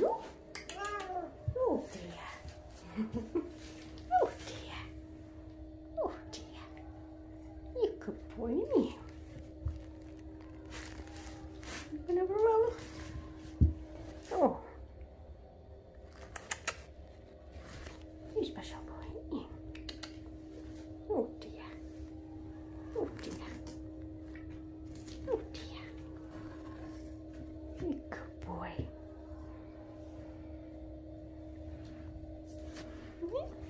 no? Oh dear. oh dear. Oh dear. You could boy me. You can have a roll. Oh. You special boy, ain't you? Oh dear. Oh dear. Oh dear. You good boy. Mm-hmm.